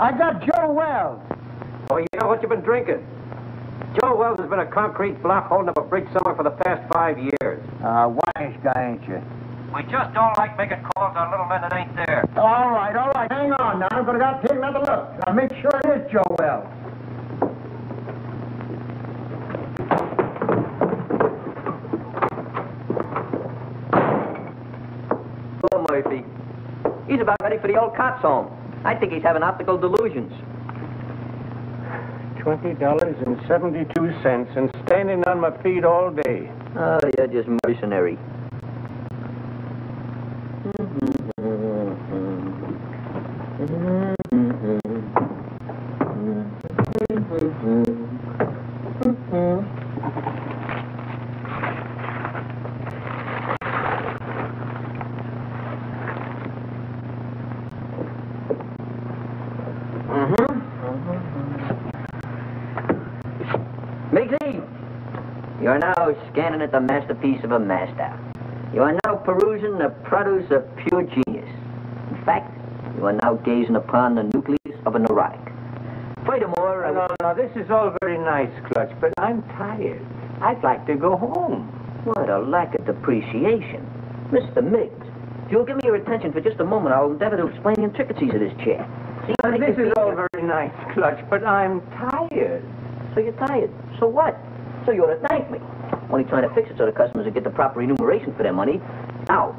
I got Joe Wells. Oh, you know what you've been drinking? Joe Wells has been a concrete block holding up a bridge somewhere for the past five years. Uh, wise guy, ain't you? We just don't like making calls on a little men that ain't there. All right, all right. Hang on now. I'm going to go take another look. I'll make sure it is Joe Wells. Murphy. He's about ready for the old cops home. I think he's having optical delusions. Twenty dollars and seventy-two cents, and standing on my feet all day. Oh, you're just mercenary. Migsy, you are now at the masterpiece of a master. You are now perusing the produce of pure genius. In fact, you are now gazing upon the nucleus of a neurotic. Furthermore, I No, no, this is all very nice, Clutch, but I'm tired. I'd like to go home. What a lack of depreciation. Mr. Miggs, if you'll give me your attention for just a moment, I'll endeavor to explain the intricacies of this chair. See, This is all very nice, Clutch, but I'm tired. So you're tired. So what? So you ought to thank me. Only trying to fix it so the customers will get the proper remuneration for their money. Now,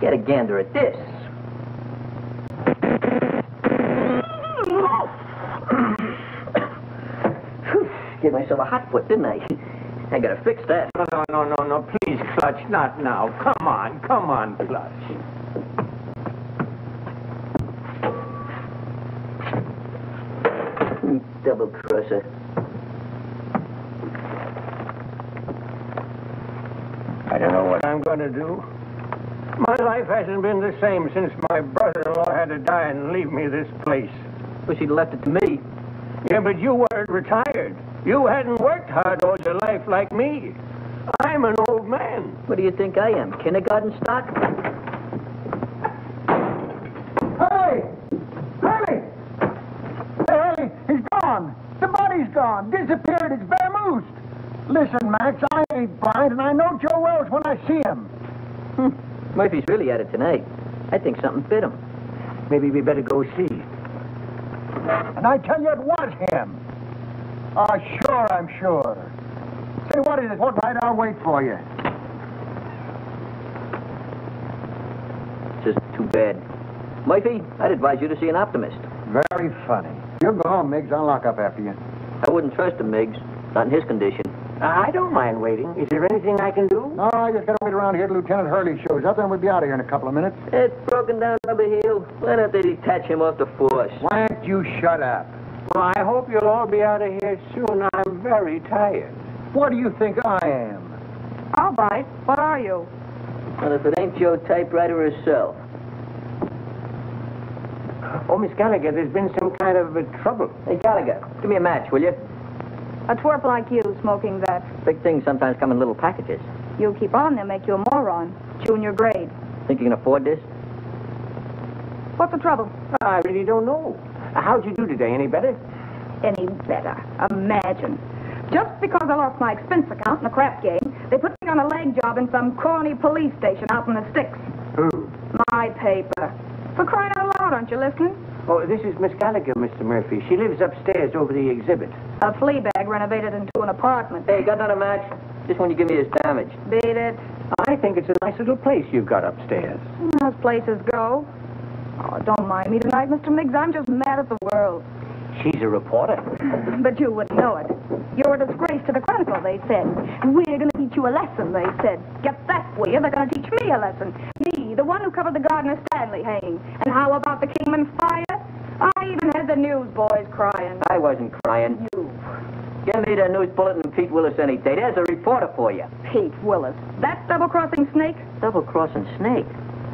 get a gander at this. Gave myself a hot foot, didn't I? I gotta fix that. No, no, no, no, no, please, Clutch, not now. Come on, come on, Clutch. Double crosser. I don't know what I'm going to do. My life hasn't been the same since my brother-in-law had to die and leave me this place. Wish he'd left it to me. Yeah, but you weren't retired. You hadn't worked hard all your life like me. I'm an old man. What do you think I am? Kindergarten stock? Hurley! Hurley! Hurley, he's gone. The body's gone. Disappeared. It's vamoosed. Listen, Max, I and I know Joe Wells when I see him. Hmm. Murphy's really at it tonight. I think something bit him. Maybe we better go see. And I tell you, it was him. Oh, sure, I'm sure. Say, what is it? Hold right, I'll wait for you. Just too bad. Murphy, I'd advise you to see an optimist. Very funny. You go home, Miggs. I'll lock up after you. I wouldn't trust him, Miggs. Not in his condition. I don't mind waiting. Is there anything I can do? No, I just gotta wait around here till Lieutenant Hurley shows up, and we'll be out of here in a couple of minutes. It's broken down rubber heel. Why don't they detach him off the force? Why don't you shut up? Well, I hope you'll all be out of here soon. I'm very tired. What do you think I am? All right. What are you? Well, if it ain't Joe Typewriter herself. Oh, Miss Gallagher, there's been some kind of uh, trouble. Hey, Gallagher, give me a match, will you? A twerp like you smoking that. Big things sometimes come in little packages. You keep on, they'll make you a moron. Junior grade. Think you can afford this? What's the trouble? I really don't know. How'd you do today? Any better? Any better. Imagine. Just because I lost my expense account in a crap game, they put me on a leg job in some corny police station out in the sticks. Who? My paper. For crying out loud, aren't you listening? Oh, this is Miss Gallagher, Mr. Murphy. She lives upstairs over the exhibit. A flea bag renovated into an apartment. Hey, got another match? Just when you give me this damage. Beat it. I think it's a nice little place you've got upstairs. Hmm, As places go. Oh, don't mind me tonight, Mr. Miggs. I'm just mad at the world. She's a reporter. But you wouldn't know it. You're a disgrace to the Chronicle, they said. We're going to teach you a lesson, they said. Get that way, they're going to teach me a lesson. Me, the one who covered the Gardner Stanley hanging. And how about the Kingman fire? I even had the newsboys crying. I wasn't crying. You, Give me the news bulletin Pete Willis any day. There's a reporter for you. Pete Willis. That double-crossing snake? Double-crossing snake.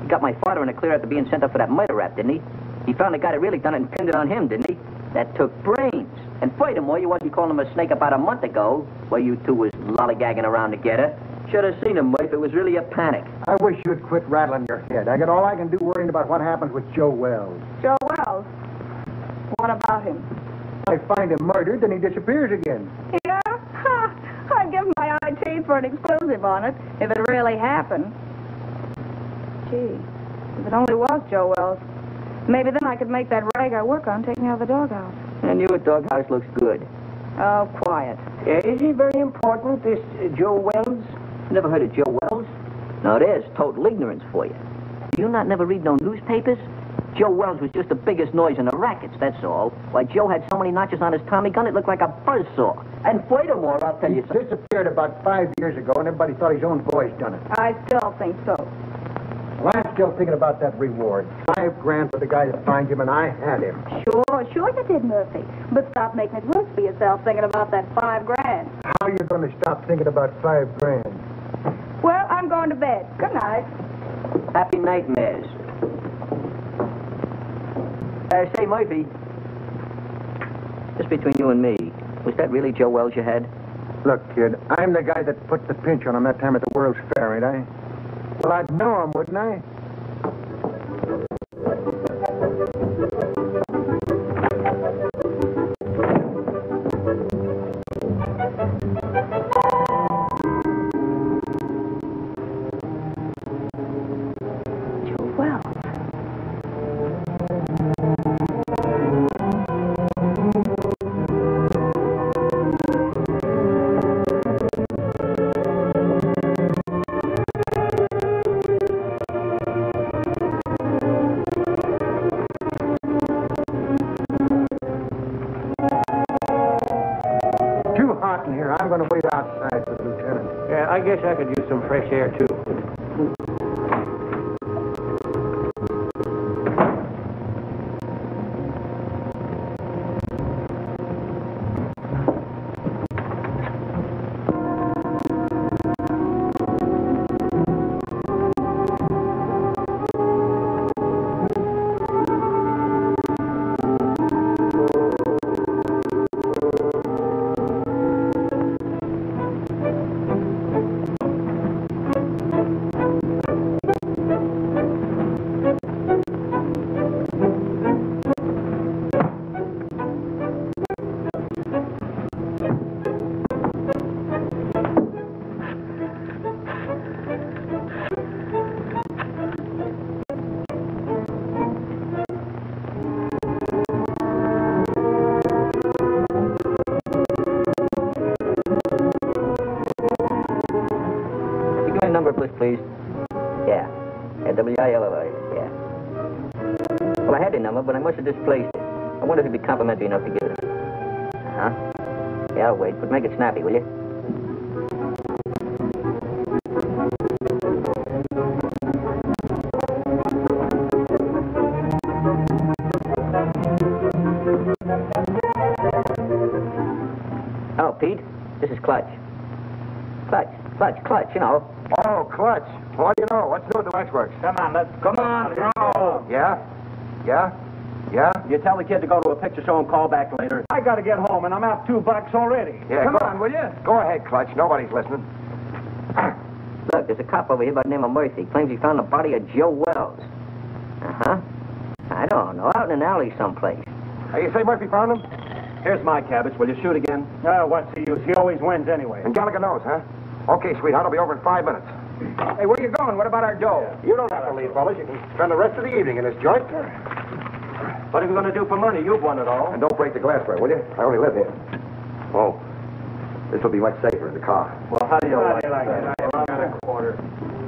He got my father in a clear after being sent up for that murder rap, didn't he? He found the guy that really done it and pinned it on him, didn't he? That took brains. And furthermore, you wasn't calling him a snake about a month ago, while you two was lollygagging around together. Should have seen him, Murphy. It was really a panic. I wish you'd quit rattling your head. I got all I can do worrying about what happens with Joe Wells. Joe Wells. What about him? I find him murdered, then he disappears again. Yeah? Ha! I'd give my IT for an exclusive on it if it really happened. Gee, if it only was Joe Wells. Maybe then I could make that rag I work on take me out of the doghouse. And your doghouse looks good. Oh, quiet. Uh, is he very important, this uh, Joe Wells? Never heard of Joe Wells? Now, there's total ignorance for you. Do you not never read no newspapers? Joe Wells was just the biggest noise in the rackets, that's all. Why, Joe had so many notches on his Tommy gun, it looked like a buzzsaw. And furthermore, I'll tell He you something. disappeared about five years ago, and everybody thought his own boys done it. I still think so. Well, I'm still thinking about that reward. Five grand for the guy that finds him, and I had him. Sure, sure you did, Murphy. But stop making it worse for yourself thinking about that five grand. How are you going to stop thinking about five grand? Well, I'm going to bed. Good night. Happy nightmares. Uh, say, Murphy. Just between you and me, was that really Joe Wells you had? Look, kid, I'm the guy that put the pinch on him that time at the World's Fair, ain't I? Well, I'd know him, wouldn't I? Air, too. Complimentary enough to give it. Huh? Yeah, I'll wait, but make it snappy, will you? Oh, Pete, this is Clutch. Clutch, Clutch, Clutch, you know. Oh, Clutch. What do you know? What's new with the waxworks? Come on, let's come on. Go. Yeah? Yeah? Yeah? You tell the kid to go to a picture show and call back later. I gotta get home, and I'm out two bucks already. Yeah, Come on, will you? Go ahead, Clutch. Nobody's listening. Look, there's a cop over here by the name of Murphy. He claims he found the body of Joe Wells. Uh-huh. I don't know, out in an alley someplace. Hey, you say Murphy found him? Here's my cabbage. Will you shoot again? Oh, what's the use? He always wins anyway. And Gallagher knows, huh? Okay, sweetheart. I'll be over in five minutes. Hey, where you going? What about our dough? You don't have to leave, fellas. You can spend the rest of the evening in this joint. What are we going to do for money? You've won it all. And don't break the glassware, will you? I only live here. Oh, this will be much safer in the car. Well, how do you How like do you like that? it? Well, I'm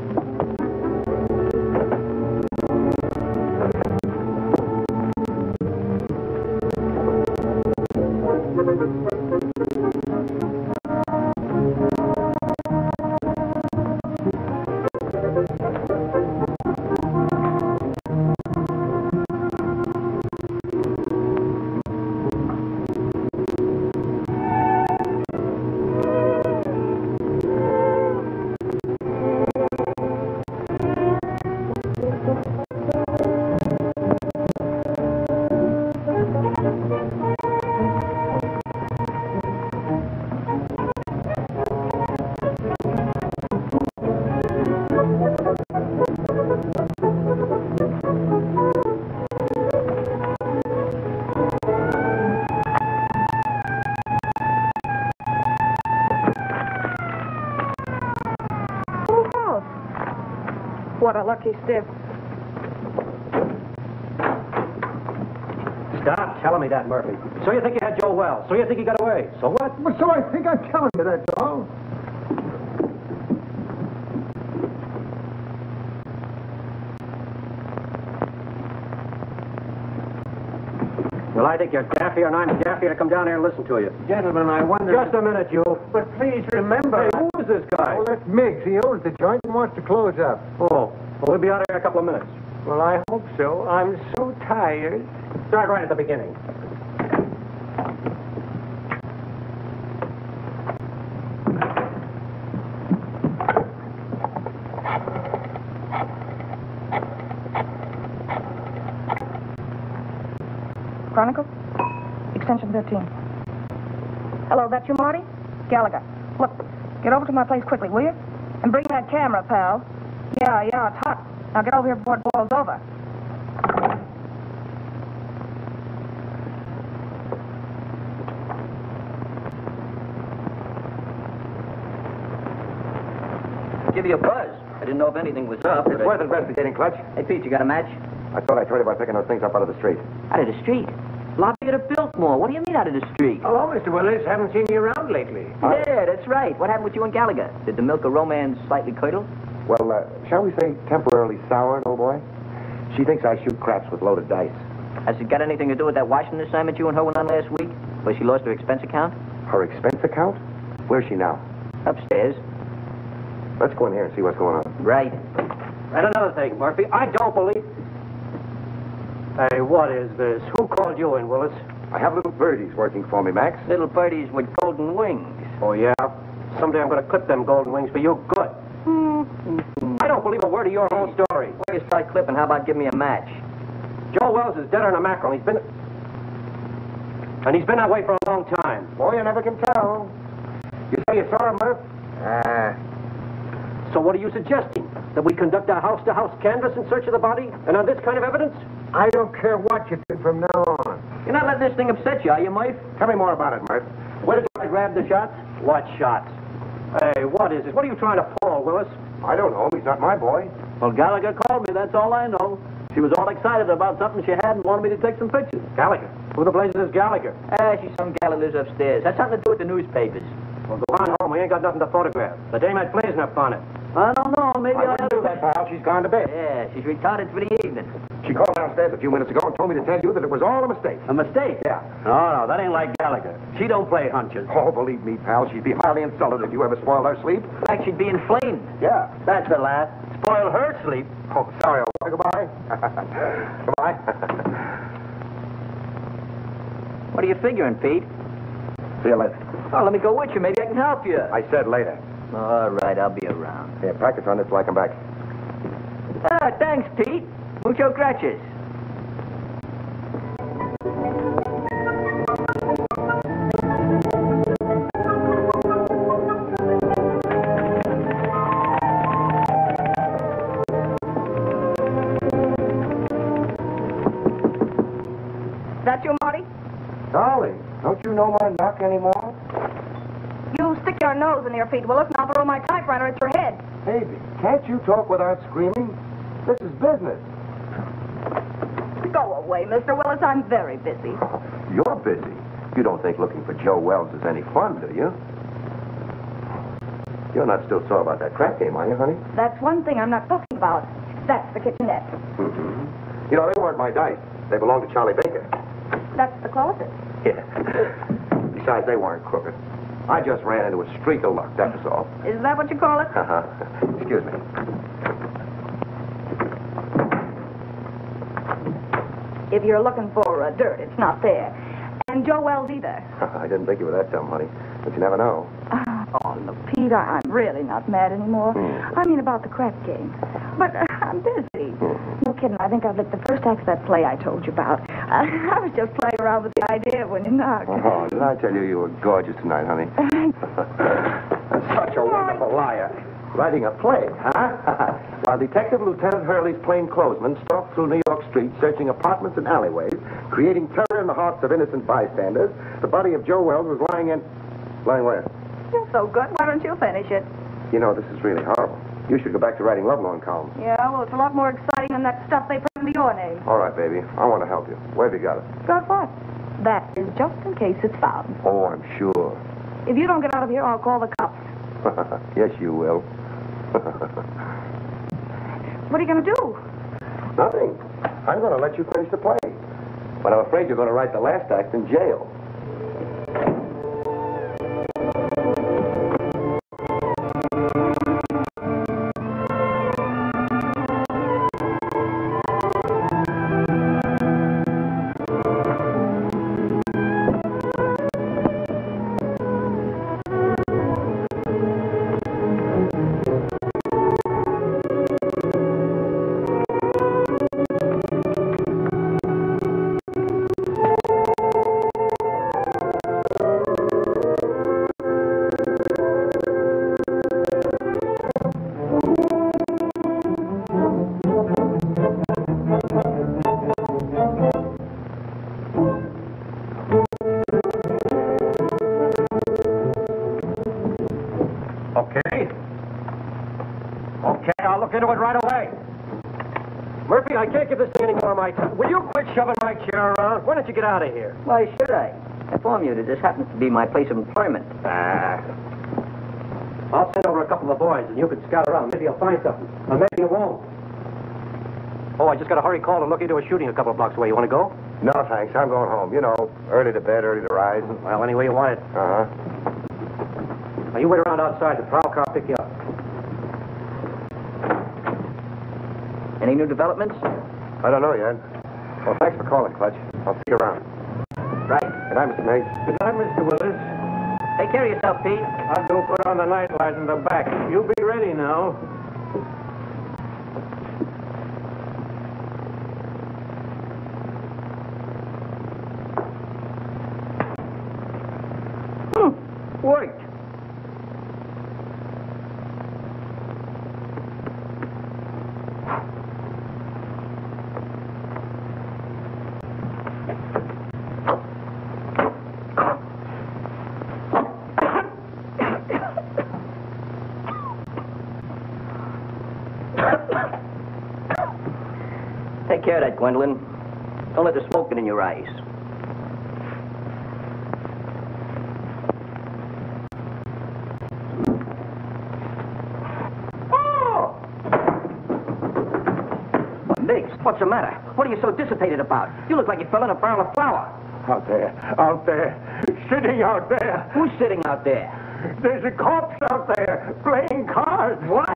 a lucky stiff. Stop telling me that, Murphy. So you think you had Joe Wells. So you think he got away. So what? Well, so I think I'm telling you, that's all. Well, I think you're daffy, and I'm daffy to come down here and listen to you. Gentlemen, I wonder... Just a minute, you. But please remember... Hey, who is this guy? Oh, that's Miggs. He owns the joint and wants to close up. Oh, well, we'll be out of here in a couple of minutes. Well, I hope so. I'm so tired. Start right at the beginning. Chronicle? Extension 13. Hello, that you, Marty? Gallagher. Look, get over to my place quickly, will you? And bring that camera, pal. Yeah, yeah, it's hot. Now get over here before it boils over. Give you a buzz. I didn't know if anything was up. It's worth investigating, Clutch. Hey, Pete, you got a match? I thought I told you about picking those things up out of the street. Out of the street. Lobby at a Biltmore. What do you mean out of the street? Oh, Hello, Mr. Willis. Haven't seen you around lately. Yeah, that's right. What happened with you and Gallagher? Did the milk of romance slightly curdle? Well, uh, shall we say temporarily soured, old boy? She thinks I shoot craps with loaded dice. Has it got anything to do with that Washington assignment you and her went on last week? Where she lost her expense account? Her expense account? Where's she now? Upstairs. Let's go in here and see what's going on. Right. And another thing, Murphy, I don't believe... Hey, what is this? Who called you in, Willis? I have little birdies working for me, Max. Little birdies with golden wings. Oh, yeah? Someday I'm going to clip them golden wings for you good. I don't believe a word of your own story. Before you start clipping, how about give me a match? Joe Wells is deader than a mackerel. He's been... And he's been that way for a long time. Boy, you never can tell. You say you saw him, Murph? Ah, So what are you suggesting? That we conduct a house-to-house canvass in search of the body? And on this kind of evidence? I don't care what you do from now on. You're not letting this thing upset you, are you, Murph? tell me more about it, Murph. Where did I grab the shots? What shots? Hey, what is it? What are you trying to pull, Willis? I don't know. He's not my boy. Well, Gallagher called me, that's all I know. She was all excited about something she had and wanted me to take some pictures. Gallagher. Who the blazes is Gallagher? Ah, she's some gal who lives upstairs. That's something to do with the newspapers. Well, go on home. We ain't got nothing to photograph. The dame had blazing up on it. I don't know, maybe I I, wouldn't do that, pal. She's gone to bed. Yeah, she's retarded for the evening. She called downstairs a few minutes ago and told me to tell you that it was all a mistake. A mistake? Yeah. No, no, that ain't like Gallagher. She don't play hunches. Oh, believe me, pal, she'd be highly insulted if you ever spoiled her sleep. Like she'd be inflamed. Yeah. That's the last. Spoil her sleep. Oh, sorry, old boy. Goodbye. Goodbye. What are you figuring, Pete? See you later. Oh, let me go with you. Maybe I can help you. I said later. All right, I'll be around. Yeah, practice on this till I come back. Ah, thanks, Pete. Mucho gracias. That you, Marty? Dolly, don't you know my knock anymore? You stick your nose in your feet, Willis, and I'll throw my typewriter at your head. Baby, can't you talk without screaming? This is business. Go away, Mr. Willis. I'm very busy. You're busy. You don't think looking for Joe Wells is any fun, do you? You're not still sore about that crack game, are you, honey? That's one thing I'm not talking about. That's the kitchenette. Mm-hmm. You know, they weren't my dice. They belonged to Charlie Baker. That's the closet. Yeah. Besides, they weren't crooked. I just ran into a streak of luck, that was all. Is that what you call it? Uh-huh. Excuse me. If you're looking for uh, dirt, it's not there. And Joe Wells either. I didn't think you were that dumb, honey. But you never know. Oh, look, Pete, I- I'm really not mad anymore. Hmm. I mean about the crap game. But uh, I'm busy. No kidding. I think I've lit the first act of that play I told you about. I was just playing around with the idea when you knocked. Oh, did I tell you you were gorgeous tonight, honey? Such a wonderful liar. Writing a play, huh? While Detective Lieutenant Hurley's plainclothesmen stalked through New York streets, searching apartments and alleyways, creating terror in the hearts of innocent bystanders, the body of Joe Wells was lying in... Lying where? You're so good. Why don't you finish it? You know, this is really horrible. You should go back to writing lovelorn columns. Yeah, well, it's a lot more exciting than that stuff they put under your name. All right, baby. I want to help you. Where have you got it? Got what? That is just in case it's found. Oh, I'm sure. If you don't get out of here, I'll call the cops. yes, you will. What are you going to do? Nothing. I'm going to let you finish the play. But I'm afraid you're going to write the last act in jail. Why should I? I inform you that this happens to be my place of employment. Ah. I'll send over a couple of boys and you can scout around. Maybe you'll find something. Or maybe you won't. Oh, I just got a hurry call to look into a shooting a couple of blocks away. You want to go? No, thanks. I'm going home. You know, early to bed, early to rise. Well, any way you want it. Uh-huh. Now, you wait around outside. The prowl car will pick you up. Any new developments? I don't know yet. Well, thanks for calling, Clutch. I'll see you around. Right. Good night, Mr. Miggs. Good night, Mr. Willis. Take care of yourself, Pete. I'll go put on the night light in the back. You'll be ready now. Hmm. Worked. Take care of that, Gwendolyn. Don't let the smoke get in your eyes. Oh! What's the matter? What are you so dissipated about? You look like you fell in a barrel of flour. Out there, out there, sitting out there. Who's sitting out there? There's a corpse out there playing cards. What?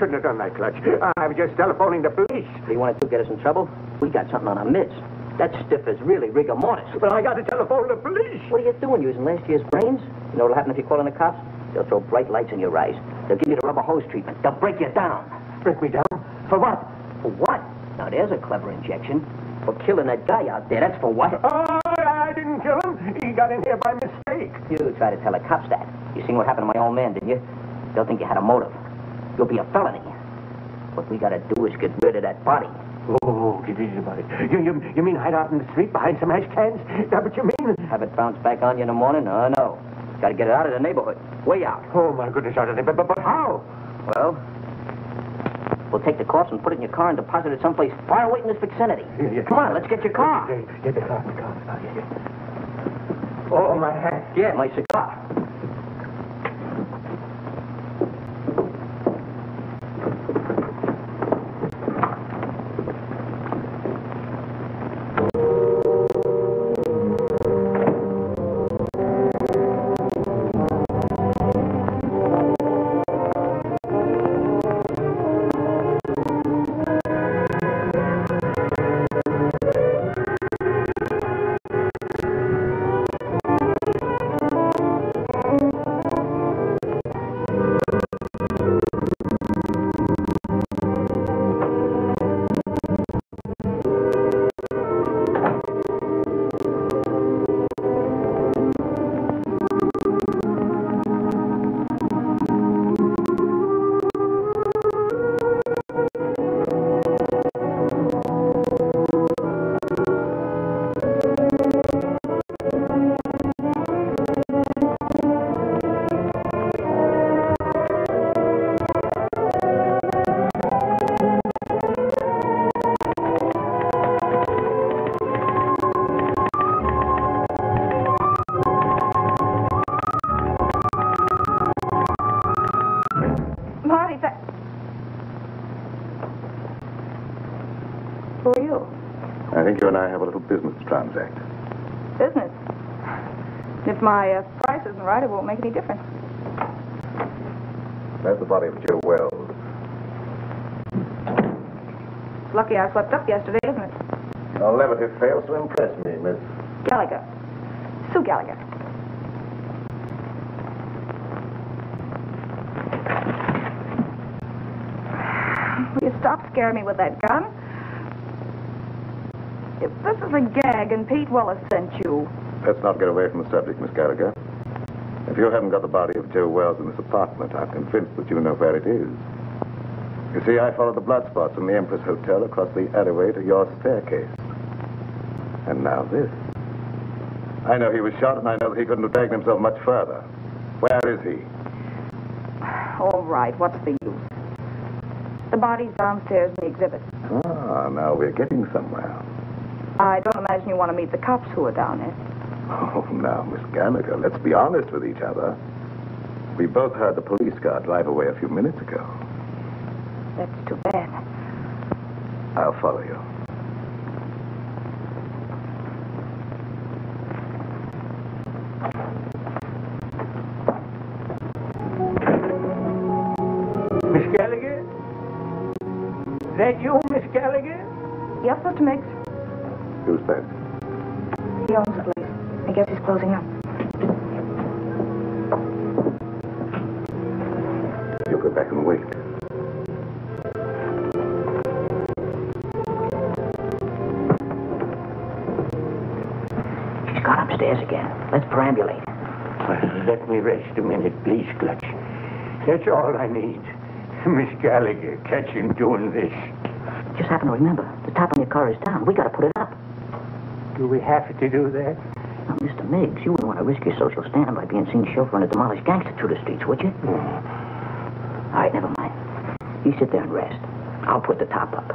Shouldn't have done that, Clutch. I was just telephoning the police. They wanted to get us in trouble? We got something on our midst. That stiff is really rigor mortis. But I got to telephone the police. What are you doing, using last year's brains? You know what'll happen if you call in the cops? They'll throw bright lights in your eyes. They'll give you the rubber hose treatment. They'll break you down. Break me down? For what? For what? Now, there's a clever injection. For killing that guy out there. That's for what? Oh, I didn't kill him. He got in here by mistake. You try to tell the cops that. You seen what happened to my old man, didn't you? They'll think you had a motive. You'll be a felony. What we gotta do is get rid of that body. Oh, oh, oh get easy about it. You, you, you mean hide out in the street behind some ash cans? Is that what you mean? Have it bounce back on you in the morning? Oh, no. Gotta get it out of the neighborhood. Way out. Oh, my goodness, out of there. But, but, but how? Well, we'll take the corpse and put it in your car and deposit it someplace far away in this vicinity. Yeah, yeah. Come on, let's get your car. Get, get the car, the car, the car. Yeah, yeah. Oh, my hat. Yeah, my cigar. Business. If my uh, price isn't right, it won't make any difference. That's the body of Joe Wells. It's lucky I slept up yesterday, isn't it? Your levity fails to impress me, Miss. Gallagher. Sue Gallagher. Will you stop scaring me with that gun? If this is a gag and Pete Willis sent you, Let's not get away from the subject, Miss Gallagher. If you haven't got the body of Joe Wells in this apartment, I'm convinced that you know where it is. You see, I followed the blood spots from the Empress Hotel across the alleyway to your staircase. And now this. I know he was shot, and I know that he couldn't have dragged himself much further. Where is he? all right, what's the use? The body's downstairs in the exhibit. Ah, now we're getting somewhere. I don't imagine you want to meet the cops who are down there. Oh, now, Miss Gallagher, let's be honest with each other. We both heard the police car drive away a few minutes ago. That's too bad. I'll follow you. Miss Gallagher? Is that you, Miss Gallagher? Yes, Mr. Miggs. Who's that? He owns the place. I guess he's closing up. You'll go back and wait. She's gone upstairs again. Let's perambulate. Let me rest a minute, please, Clutch. That's all I need. Miss Gallagher, catch him doing this. Just happen to remember, the top on your car is down. We gotta put it up. Do we have to do that? Now, Mr. Miggs, you wouldn't want to risk your social standing by being seen chauffeuring a demolished gangster through the streets, would you? Hmm. All right, never mind. You sit there and rest. I'll put the top up.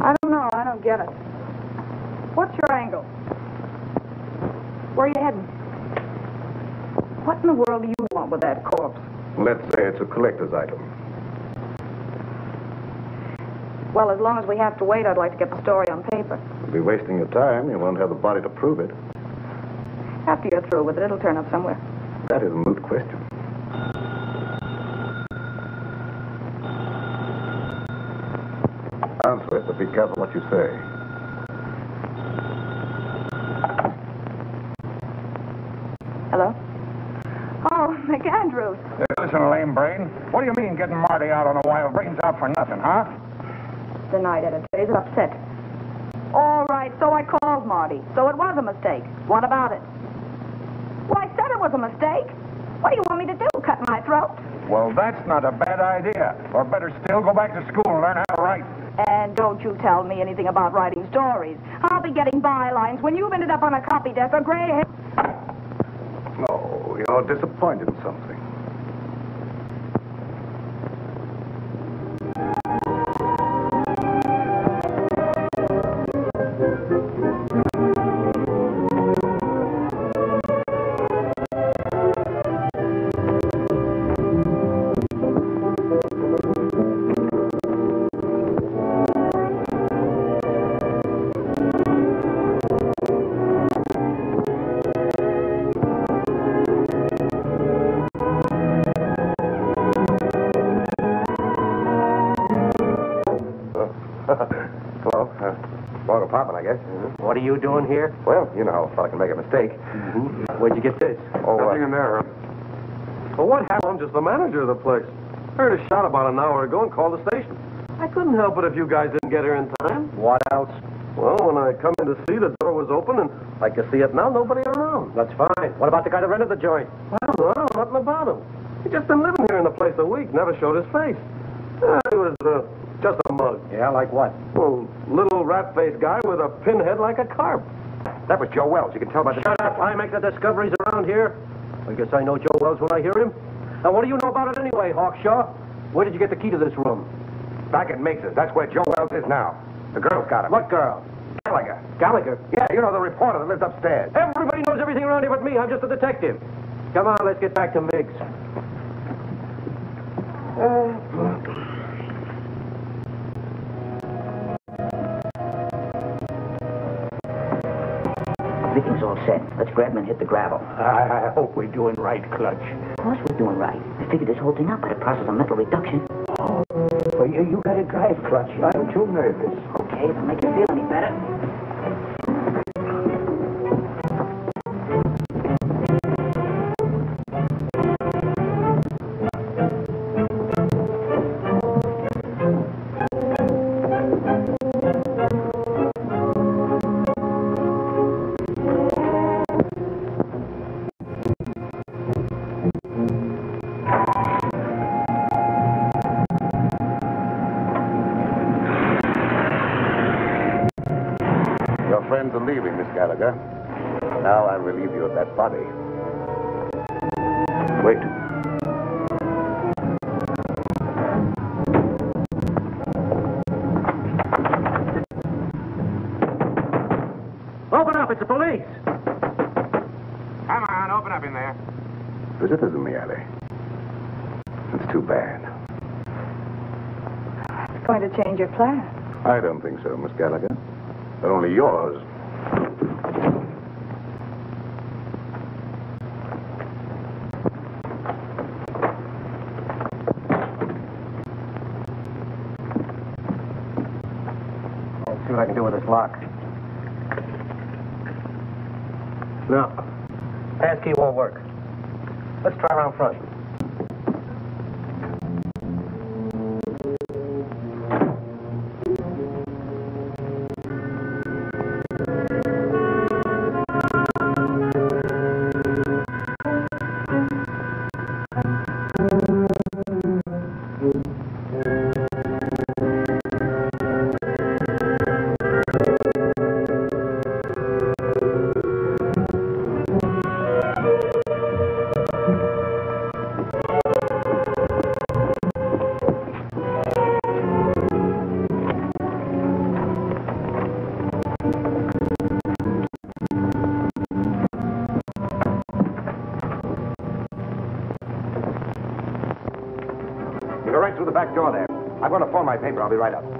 I don't know. I don't get it. What's your angle? Where are you heading? What in the world do you want with that corpse? Let's say item. Well, as long as we have to wait, I'd like to get the story on paper. You'll be wasting your time. You won't have the body to prove it. After you're through with it, it'll turn up somewhere. That is a moot question. Answer it, but be careful what you say. Hello? Oh, McAndrews. Lame brain. What do you mean getting Marty out on a wild brains out for nothing, huh? The night editor is upset. All right, so I called Marty. So it was a mistake. What about it? Well, I said it was a mistake. What do you want me to do? Cut my throat? Well, that's not a bad idea. Or better still, go back to school and learn how to write. And don't you tell me anything about writing stories. I'll be getting bylines when you've ended up on a copy desk or gray hair. No, you're disappointed in something. You doing here? Well, you know how a fella can make a mistake. Where'd you get this? Oh, uh, Nothing in there. Well, what happened? I'm just the manager of the place. Heard a shot about an hour ago and called the station. I couldn't help it if you guys didn't get here in time. What else? Well, when I come in to see, the door was open, and I can see it now, nobody around. That's fine. What about the guy that rented the joint? I don't know, nothing about him. He just been living here in the place a week, never showed his face. Uh, he was uh, just a mug. Yeah, like what? Well, little rat-faced guy with a pinhead like a carp. That was Joe Wells. You can tell by the... Shut up. I make the discoveries around here. I guess I know Joe Wells when I hear him. Now, what do you know about it anyway, Hawkshaw? Where did you get the key to this room? Back at Miggs's. That's where Joe Wells is now. The girl's got him. What girl? Gallagher. Gallagher. Yeah, you know, the reporter that lives upstairs. Everybody knows everything around here but me. I'm just a detective. Come on, let's get back to Miggs. Everything's uh, Let's grab him and hit the gravel. I, I hope we're doing right, Clutch. Of course we're doing right. I figured this whole thing out by the process of mental reduction. Oh, Well, you, you gotta drive, Clutch. I'm too nervous. Okay, if it make you feel any better. Going your plan. I don't think so, Miss Gallagher. They're only yours. Let's see what I can do with this lock. No. Passkey won't work. Let's try around front.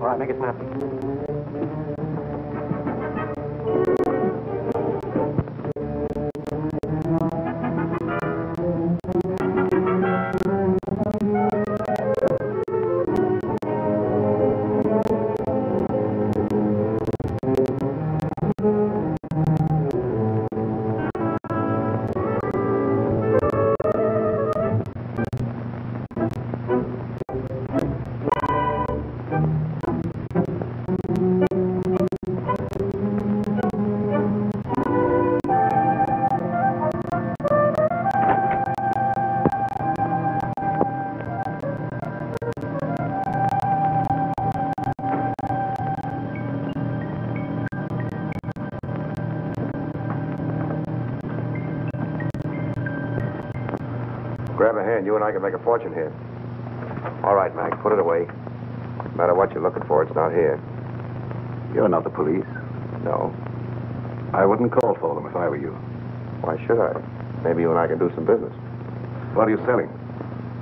All right, make it 10. And I can make a fortune here. All right, Mac. Put it away. No matter what you're looking for, it's not here. You're not the police. No. I wouldn't call for them if I were you. Why should I? Maybe you and I can do some business. What are you selling?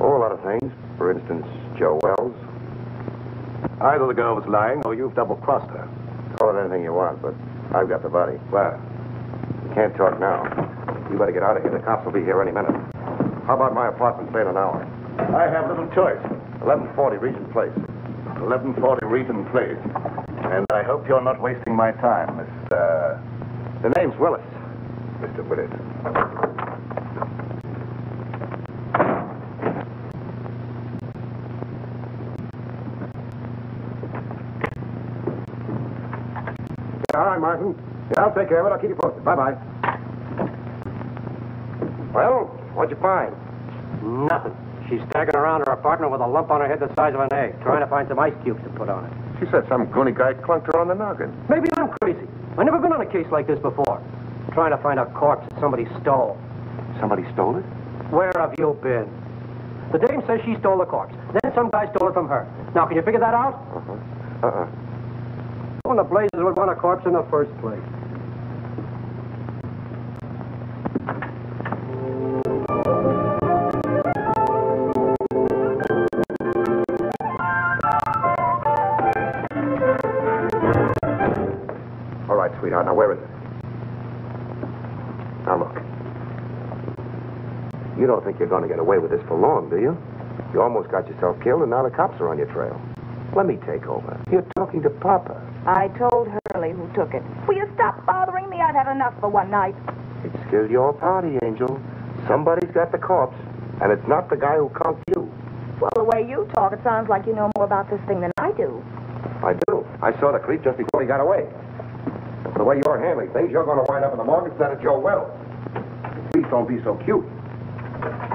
Oh, a lot of things. For instance, Joe Wells. Either the girl was lying or you've double-crossed her. Call it anything you want, but I've got the body. Where? You can't talk now. You better get out of here. The cops will be here any minute. How about my apartment, say in an hour? I have little choice. 1140 Regent Place. 1140 Regent Place. And I hope you're not wasting my time, Miss, uh... The name's Willis. Mr. Willis. All right, Martin. Yeah, I'll take care of it. I'll keep you posted. Bye-bye. Well, what'd you find? Nothing. She's staggering around her apartment with a lump on her head the size of an egg, trying to find some ice cubes to put on it. She said some goony guy clunked her on the noggin. Maybe I'm crazy. I've never been on a case like this before. Trying to find a corpse that somebody stole. Somebody stole it? Where have you been? The dame says she stole the corpse. Then some guy stole it from her. Now, can you figure that out? Uh-huh. Uh-uh. Who in the blazes would want a corpse in the first place? Now, where is it? Now, look. You don't think you're going to get away with this for long, do you? You almost got yourself killed, and now the cops are on your trail. Let me take over. You're talking to Papa. I told Hurley who took it. Will you stop bothering me? I've had enough for one night. It's still your party, Angel. Somebody's got the corpse, and it's not the guy who conked you. Well, the way you talk, it sounds like you know more about this thing than I do. I do. I saw the creep just before he got away. The way you're handling things, you're going to wind up in the morgue instead of Joe Wells. Please don't be so cute.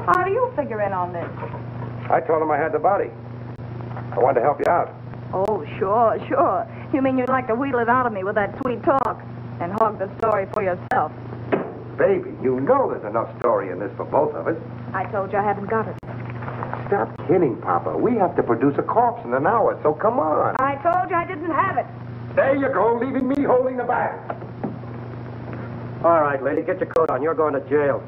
How do you figure in on this? I told him I had the body. I wanted to help you out. Oh, sure, sure. You mean you'd like to wheedle it out of me with that sweet talk and hog the story for yourself? Baby, you know there's enough story in this for both of us. I told you I haven't got it. Stop kidding, Papa. We have to produce a corpse in an hour, so come on. I told you I didn't have it. There you go, leaving me holding the bag. All right, lady, get your coat on. You're going to jail.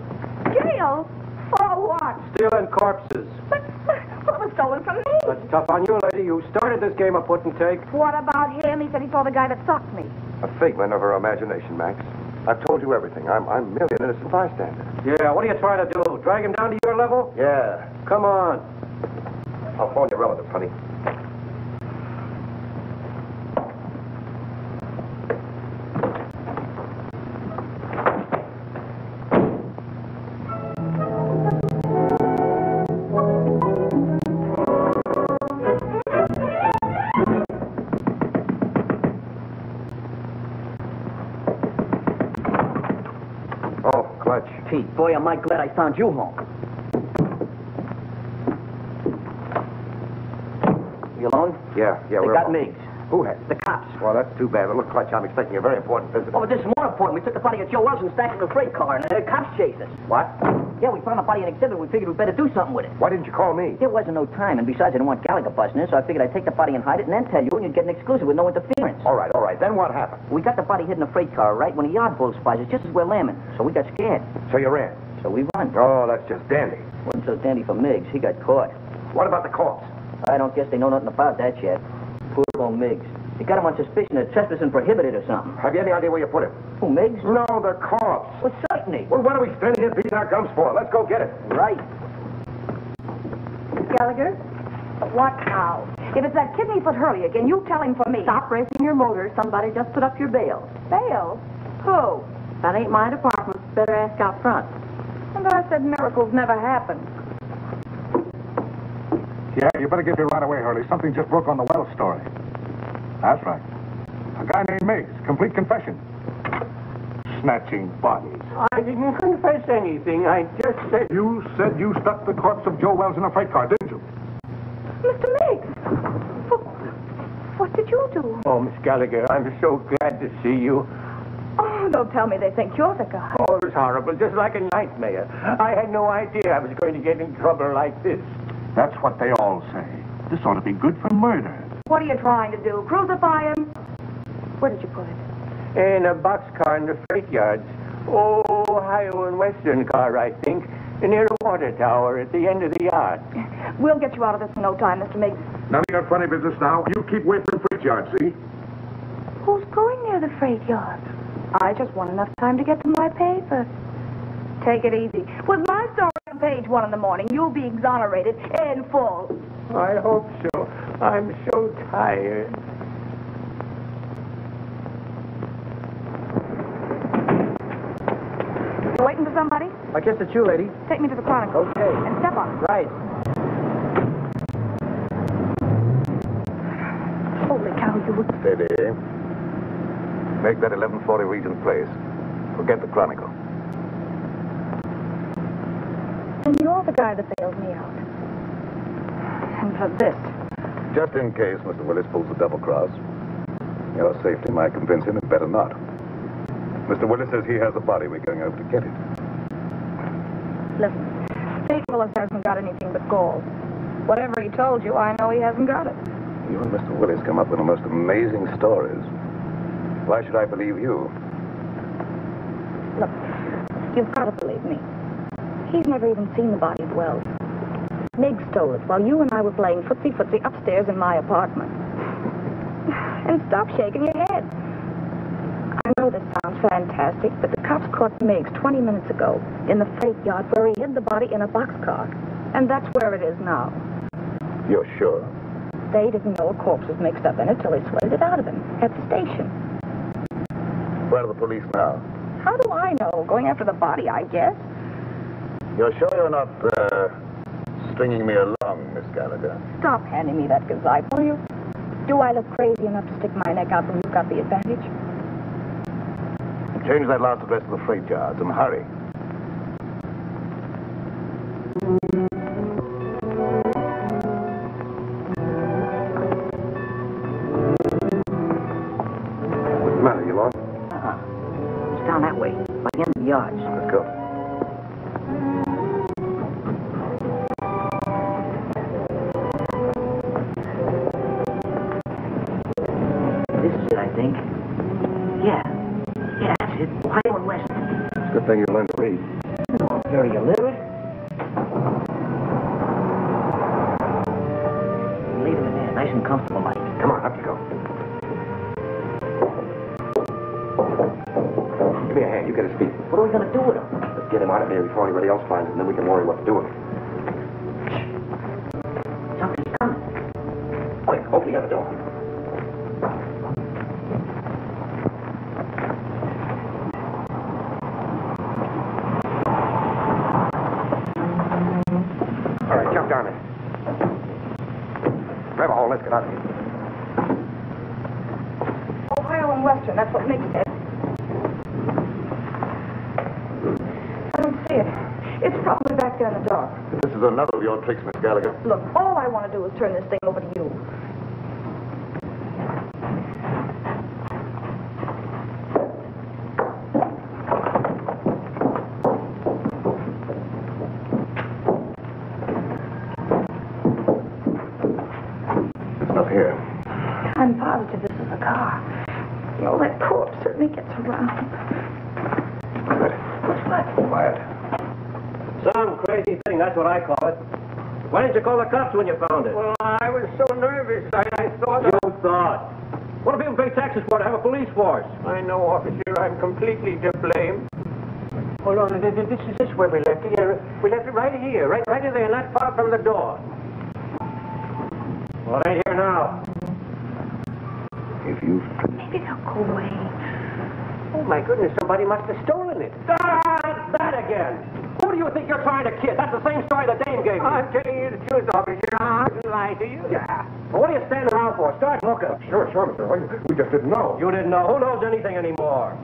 Jail? For what? Stealing corpses. But, but what was stolen from me? That's tough on you, lady. You started this game of put and take. What about him? He said he saw the guy that socked me. A figment of her imagination, Max. I've told you everything. I'm, I'm merely an innocent bystander. Yeah, what are you trying to do? Drag him down to your level? Yeah. Come on. I'll phone your relative, honey. Pete, boy, am I glad I found you home. You alone? Yeah, yeah, They we're got. Miggs. Who has? The cops. Well, that's too bad. But look, Clutch, I'm expecting a very important visitor. Oh, but this is more important. We took the body of Joe Wells and stacked it in a freight car, and the cops chased us. What? Yeah, we found the body in exhibit. We figured we'd better do something with it. Why didn't you call me? There wasn't no time, and besides, I didn't want Gallagher busting in, so I figured I'd take the body and hide it, and then tell you, and you'd get an exclusive with no interference. All right, right. Then what happened? We got the body hid in a freight car, right, when a yard bull spies us just as we're lambing. So we got scared. So you ran? So we run. Oh, that's just dandy. Wasn't so dandy for Miggs. He got caught. What about the corpse? I don't guess they know nothing about that yet. Poor old Miggs. They got him on suspicion of trespassing prohibited or something. Have you any idea where you put him? Who, Miggs? No, the corpse. Well, certainly. Well, what are we standing here beating our gums for? Let's go get it. Right. Gallagher? What now? If it's that kidney foot Hurley again, you tell him for me. Stop racing your motor. Somebody just put up your bail. Bail? Who? That ain't my department. Better ask out front. And I said miracles never happen. Yeah, you better get here right away, Hurley. Something just broke on the Wells story. That's right. A guy named Miggs. Complete confession. Snatching bodies. I didn't confess anything. I just said. You said you stuck the corpse of Joe Wells in a freight car, didn't you? Mr. Miggs! What, what did you do? Oh, Miss Gallagher, I'm so glad to see you. Oh, don't tell me they think you're the guy. Oh, it was horrible, just like a nightmare. I had no idea I was going to get in trouble like this. That's what they all say. This ought to be good for murder. What are you trying to do? Crucify him? Where did you put it? In a boxcar in the freight yards. Oh, Ohio and Western car, I think. Near a water tower at the end of the yard. We'll get you out of this in no time, Mr. Miggs. None of your funny business now. You keep away from freight yard, see? Who's going near the freight yard? I just want enough time to get to my paper. Take it easy. With my story on page one in the morning, you'll be exonerated in full. I hope so. I'm so tired. You waiting for somebody? I guess it's you, lady. Take me to the Chronicle. Okay. And step on it. Right. Holy cow, you look... Steady. Make that 1140 Regent Place. Forget the Chronicle. And you're the guy that bailed me out. And for this. Just in case Mr. Willis pulls a double cross. Your safety might convince him it better not. Mr. Willis says he has a body. We're going over to get it. Listen, State Willis hasn't got anything but gold. Whatever he told you, I know he hasn't got it. You and Mr. Willis come up with the most amazing stories. Why should I believe you? Look, you've got to believe me. He's never even seen the body of Wells. Miggs stole it while you and I were playing footsie-footsie upstairs in my apartment. And stop shaking your head. I know this fantastic, but the cops caught Miggs 20 minutes ago in the freight yard where he hid the body in a boxcar. And that's where it is now. You're sure? They didn't know a corpse was mixed up in it till they sweated it out of him at the station. Where are the police now? How do I know? Going after the body, I guess. You're sure you're not, uh, stringing me along, Miss Gallagher? Stop handing me that gazette, will you? Do I look crazy enough to stick my neck out when you've got the advantage? Change that last address to the freight yards and hurry. We can worry what to do with him. Something's coming. Quick, open the other door. All right, jump down there. Grab a hold. Let's get out of here. Ohio and Western, that's what makes it. I don't see it. It's probably back there in the dark. This is another of your tricks, Miss Gallagher. Look, all I want to do is turn this thing over to you. Up here. I'm positive this is a car. You know, that corpse certainly gets around. Good. What? Quiet. Some crazy thing, that's what I call it. Why didn't you call the cops when you found it? Well, I was so nervous. I, I thought. You thought. What do people pay taxes for to have a police force? I know, officer. I'm completely to blame. Hold on. This, this is this where we left it. Yeah, we left it right here, right, right in there, not far from the door. Well, it ain't here now. If you Maybe they'll go away. Oh my goodness! Somebody must have stolen it. Ah, that again. Who do you think you're trying to kid? That's the same story the dame gave me. I'm telling you the truth, officer. I didn't lie to you. Yeah. Well, what are you standing around for? Start looking. Sure, sure, Mr. Hoy. We just didn't know. You didn't know. Who knows anything anymore?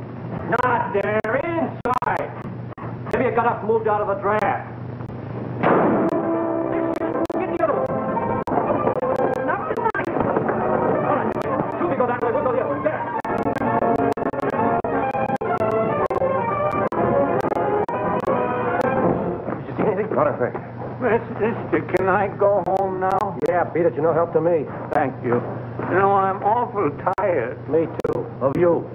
Not there. Inside. Maybe you got up and moved out of the draft. Mister, can I go home now? Yeah, beat it. You're no help to me. Thank you. You know, I'm awful tired. Me too. Of you.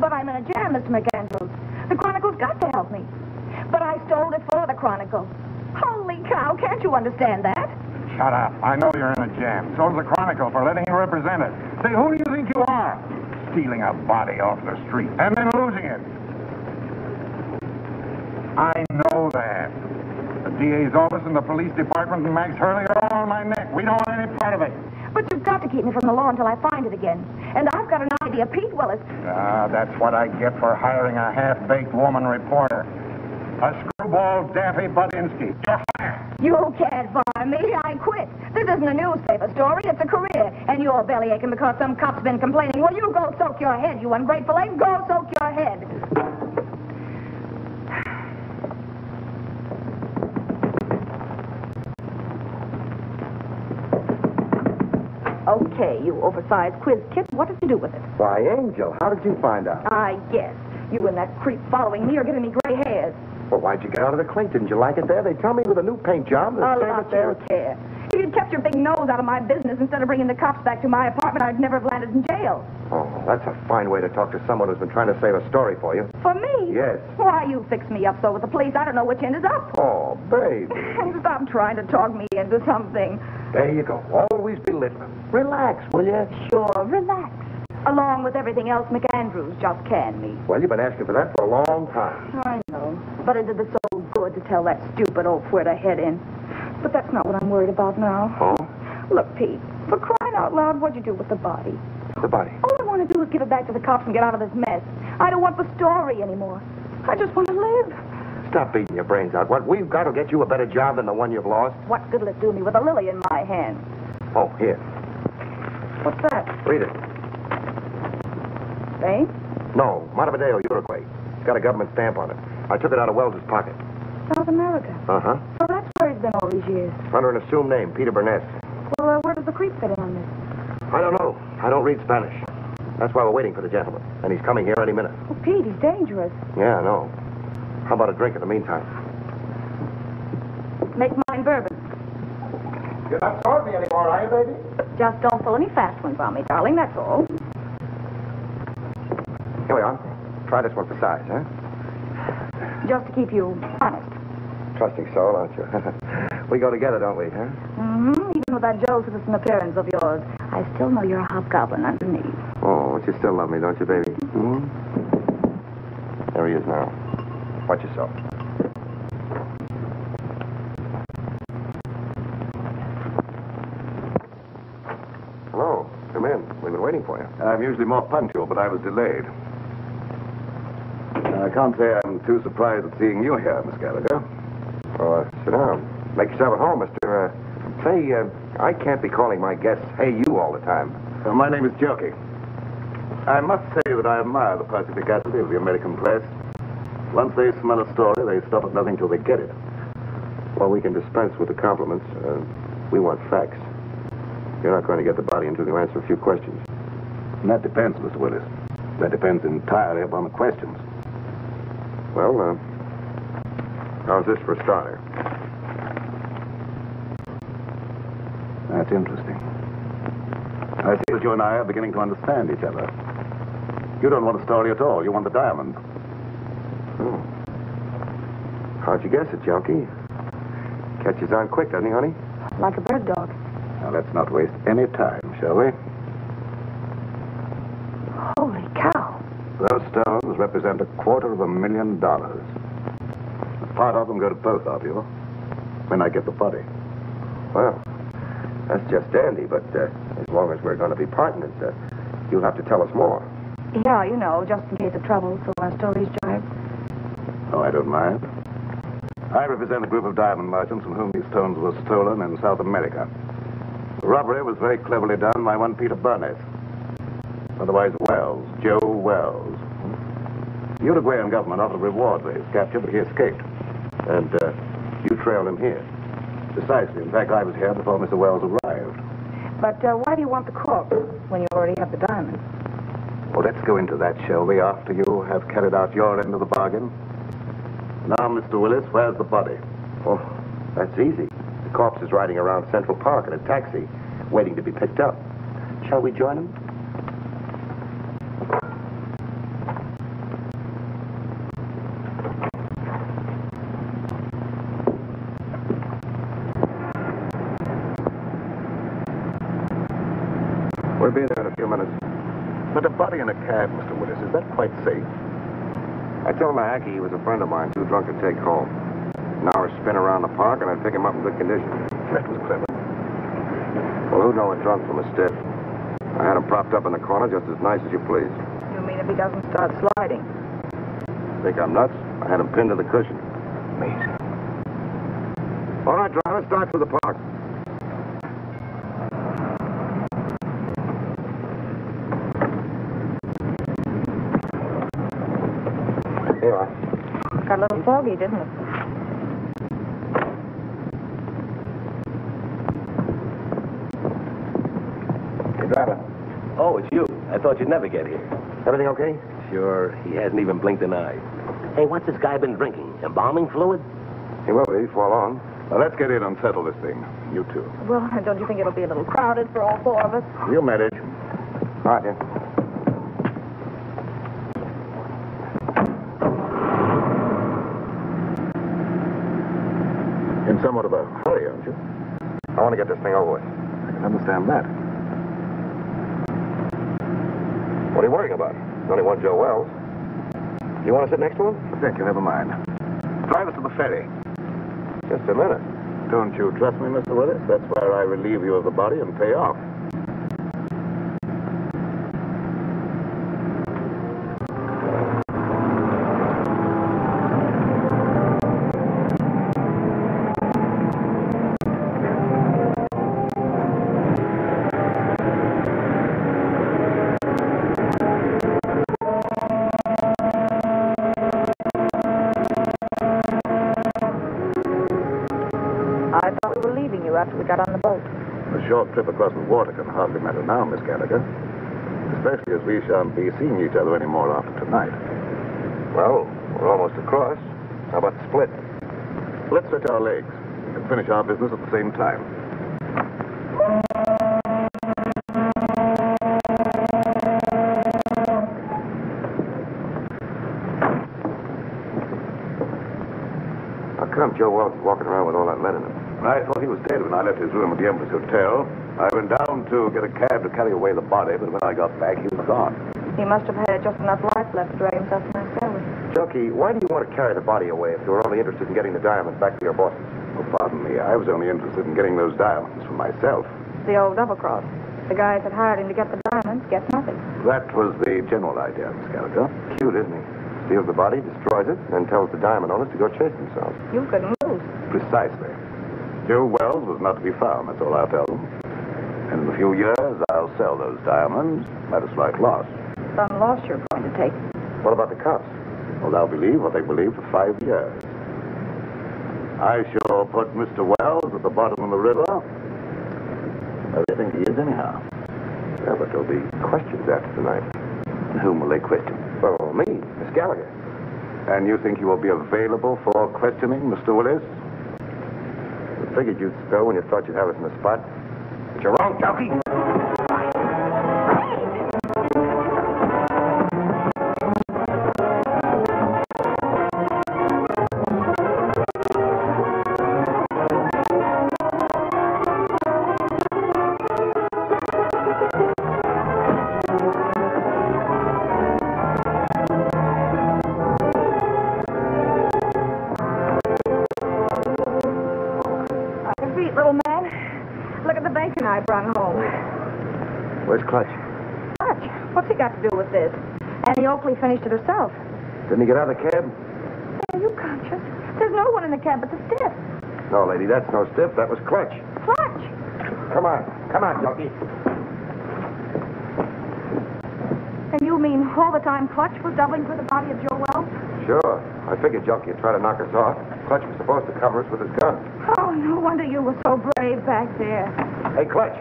But I'm in a jam, Mr. McAndrews. The Chronicle's got to help me. But I stole it for the Chronicle. Holy cow, can't you understand that? Shut up. I know you're in a jam. So So's the Chronicle for letting you represent it. Say, who do you think you are? Stealing a body off the street and then losing it. I know that. The DA's office and the police department and Max Hurley are all on my neck. We don't want any part of it. But you've got to keep me from the law until I find it again. And I've got an idea. Pete Willis. Ah, that's what I get for hiring a half-baked woman reporter. A screwball Daffy Budinsky. You're fired. You can't fire me. I quit. This isn't a newspaper story. It's a career. And you're belly aching because some cop's been complaining. Well, you go soak your head, you ungrateful ape. Go soak your head. Okay, you oversized quiz kid. What did you do with it? Why, Angel, how did you find out? I guess. You and that creep following me are giving me gray hairs. Well, why'd you get out of the clink? Didn't you like it there? They tell me with a new paint job. Lot save it there. care. If you'd kept your big nose out of my business instead of bringing the cops back to my apartment, I'd never have landed in jail. Oh, that's a fine way to talk to someone who's been trying to save a story for you. For me? Yes. Why, you fix me up so with the police, I don't know which end is up. Oh, baby. Stop trying to talk me into something. There you go. Always be listening. Relax, will you? Sure, relax. Along with everything else McAndrews just canned me. Well, you've been asking for that for a long time. I. But it did the so good to tell that stupid old where to head in. But that's not what I'm worried about now. Oh? Look, Pete, for crying out loud, what'd you do with the body? The body. All I want to do is give it back to the cops and get out of this mess. I don't want the story anymore. I just want to live. Stop beating your brains out. What we've got will get you a better job than the one you've lost. What good'll it do me with a lily in my hand? Oh, here. What's that? Read it. Spain? No, Montevideo, Uruguay. It's got a government stamp on it. I took it out of Wells's pocket. South America. Uh-huh. Well, that's where he's been all these years. Under an assumed name, Peter Burnett. Well, uh, where does the creep fit in on this? I don't know. I don't read Spanish. That's why we're waiting for the gentleman. And he's coming here any minute. Oh, Pete, he's dangerous. Yeah, I know. How about a drink in the meantime? Make mine bourbon. You're not sorry anymore, are you, baby? Just don't pull any fast ones on me, darling, that's all. Here we are. Try this one for size, huh? Just to keep you honest. Trusting soul, aren't you? we go together, don't we, huh? Mm-hmm. Even with that Joe citizen appearance of yours, I still know you're a hobgoblin underneath. Oh, but you still love me, don't you, baby? Hmm? There he is now. Watch yourself. Hello. Come in. We've been waiting for you. I'm usually more punctual, but I was delayed. I can't say I'm too surprised at seeing you here, Miss Gallagher. Oh, uh, sit down. Make yourself at home, Mr. Uh, say, uh, I can't be calling my guests hey you all the time. Uh, my name is Jockey. I must say that I admire the perspicacity of the American press. Once they smell a story, they stop at nothing till they get it. Well, we can dispense with the compliments. Uh, we want facts. You're not going to get the body until you answer a few questions. And that depends, Mr. Willis. That depends entirely upon the questions. Well, uh, how's this for a starter? That's interesting. I see that you and I are beginning to understand each other. You don't want a story at all. You want the diamond. Oh. How'd you guess it, Junkie? Catches on quick, doesn't he, honey? Like a bird dog. Now, let's not waste any time, shall we? Holy cow. Those stones represent a quarter of a million dollars. Part of them go to both of you when I get the body. Well, that's just dandy, but uh, as long as we're going to be partners, uh, you'll have to tell us more. Yeah, you know, just in case of trouble, so our stories jive. Oh, I don't mind. I represent a group of diamond merchants from whom these stones were stolen in South America. The robbery was very cleverly done by one Peter Burnett. Otherwise Wells, Joe Wells. The Uruguayan government offered a reward for his capture, but he escaped. And uh, you trailed him here. Precisely. In fact, I was here before Mr. Wells arrived. But uh, why do you want the corpse when you already have the diamond? Well, let's go into that, shall we, after you have carried out your end of the bargain? Now, Mr. Willis, where's the body? Oh, that's easy. The corpse is riding around Central Park in a taxi, waiting to be picked up. Shall we join him? We'll be there in a few minutes. But in a cab, Mr. Willis, is that quite safe? I told Mahaki he was a friend of mine, too drunk to take home. An hour spin around the park, and I'd pick him up in good condition. That was clever. Well, who'd know a drunk from a stiff? I had him propped up in the corner just as nice as you please. You mean if he doesn't start sliding? Think I'm nuts? I had him pinned to the cushion. Amazing. All right, driver, start for the park. Here you are. Got a little foggy, didn't it? Hey, driver. Oh, it's you. I thought you'd never get here. Everything okay? Sure, he hasn't even blinked an eye. Hey, what's this guy been drinking? Embalming fluid? He will be before long. Now, let's get in and settle this thing. You two. Well, don't you think it'll be a little crowded for all four of us? You manage. All right, then. in somewhat of a hurry, aren't you? I want to get this thing over with. I can understand that. What are you worrying about? There's only one Joe Wells. You want to sit next to him? Thank you, never mind. Drive us to the ferry. Just a minute. Don't you trust me, Mr. Willis? That's where I relieve you of the body and pay off. Gallagher. Especially as we shan't be seeing each other anymore after tonight. Well, we're almost across. How about split? Let's stretch our legs. and finish our business at the same time. How come Joe Wells walking around with all that lead in him? I thought he was dead when I left his room at the Empress Hotel. I went down to get a cab to carry away the body, but when I got back, he was gone. He must have had just enough life left to drag himself to my with. Junkie, why do you want to carry the body away if you were only interested in getting the diamonds back to your bosses? Oh, pardon me. I was only interested in getting those diamonds for myself. The old double cross. The guys that hired him to get the diamonds get nothing. That was the general idea, Miss Gallagher. Cute, isn't he? Steals the body, destroys it, and then tells the diamond owners to go chase themselves. You couldn't lose. Precisely. Joe Wells was not to be found, that's all I'll tell them. And in a few years, I'll sell those diamonds at a slight loss. Some loss you're going to take. What about the cops? Well, they'll believe what they believe for five years. I shall put Mr. Wells at the bottom of the river. Well, they think he is anyhow. Yeah, but there'll be questions after tonight. And whom will they question? Oh, me, Miss Gallagher. And you think you will be available for questioning, Mr. Willis? I figured you'd spill when you thought you'd have us in the spot. You're wrong, feet, little at the bacon I brought home. Where's Clutch? Clutch, what's he got to do with this? Annie Oakley finished it herself. Didn't he get out of the cab? Are you conscious? There's no one in the cab but the stiff. No, lady, that's no stiff. That was Clutch. Clutch! Come on. Come on, Junkie. And you mean all the time Clutch was doubling for the body of Joe Wells? Sure. I figured Junkie would try to knock us off. Clutch was supposed to cover us with his gun. Oh, no wonder you were so brave back there. Hey, Clutch.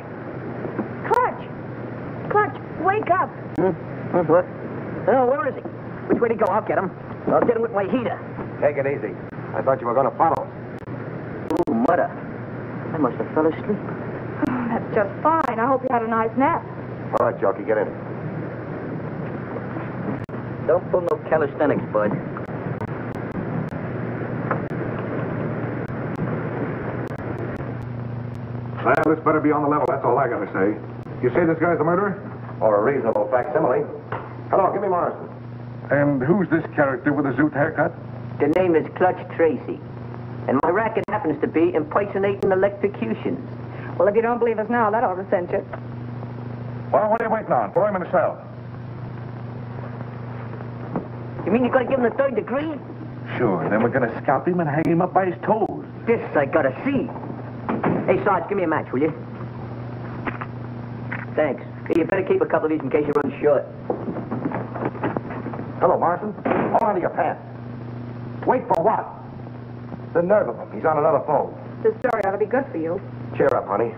Clutch! Clutch, wake up! Hmm? What? Oh, where is he? Which way to go? I'll get him. I'll get him with my heater. Take it easy. I thought you were going to follow us. Ooh, mother. I must have fell asleep. Oh, that's just fine. I hope you had a nice nap. All right, Junkie, get in. Don't pull no calisthenics, bud. Well, this better be on the level. That's all I got to say. You say this guy's a murderer? Or a reasonable facsimile. Hello, give me Morrison. And who's this character with the zoot haircut? The name is Clutch Tracy. And my racket happens to be impersonating electrocutions. Well, if you don't believe us now, that ought to cinch it. Well, what are you waiting on? Throw him in the cell. You mean you're going to give him the third degree? Sure, then we're going to scalp him and hang him up by his toes. This I gotta see. Hey, Sarge, give me a match, will you? Thanks. Hey, you better keep a couple of these in case you run short. Hello, Morrison. Hold on to your pants. Wait for what? The nerve of him. He's on another phone. This story ought to be good for you. Cheer up, honey.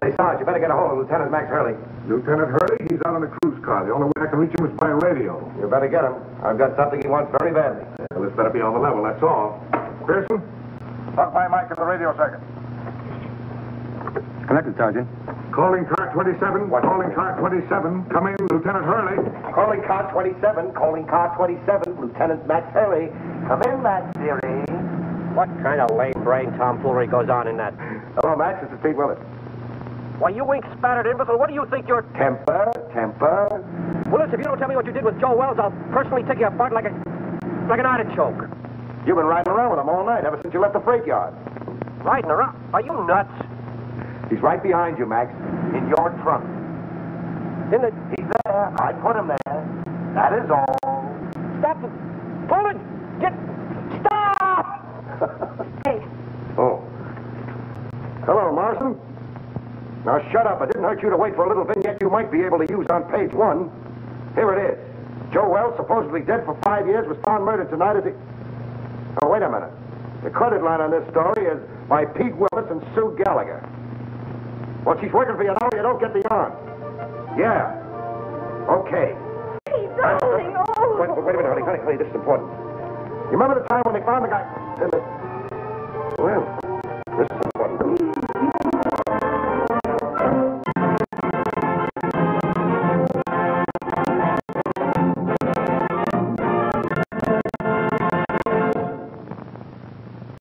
Hey, Sarge, you better get a hold of Lieutenant Max Hurley. Lieutenant Hurley, he's out on a cruise car. The only way I can reach him is by radio. You better get him. I've got something he wants very badly. Well, this better be on the level, that's all. Pearson? Talk my mic at the radio second. Connected, Sergeant. Calling car 27. What? Calling car 27. Come in, Lieutenant Hurley. Calling car 27. Calling car 27. Lieutenant Max Hurley. Come in, Max, dearie. What kind of lame-brain tomfoolery goes on in that? Hello, Max. This is Pete Willis. Why, you ink-spattered imbecile, what do you think you're... Temper, temper. Willis, if you don't tell me what you did with Joe Wells, I'll personally take you apart like a... like an artichoke. You've been riding around with him all night, ever since you left the freight yard. Riding around? Are you nuts? He's right behind you, Max. In your trunk. In the... He's there. I put him there. That is all. Stop it! Pull it! Get... Stop! Hey, Oh. Hello, Morrison. Now shut up. It didn't hurt you to wait for a little vignette you might be able to use on page one. Here it is. Joe Wells, supposedly dead for five years, was found murdered tonight at the... Oh, wait a minute. The credit line on this story is by Pete Willis and Sue Gallagher. Well, she's working for you now, you don't get the yarn. Yeah. Okay. Pete, darling, oh. Wait, wait a minute, honey, honey, honey, this is important. You remember the time when they found the guy... Well,